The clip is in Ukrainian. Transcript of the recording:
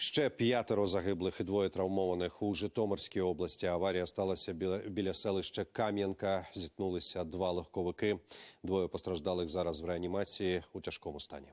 Ще п'ятеро загиблих і двоє травмованих у Житомирській області. Аварія сталася біля, біля селища Кам'янка. Зіткнулися два легковики. Двоє постраждалих зараз в реанімації у тяжкому стані.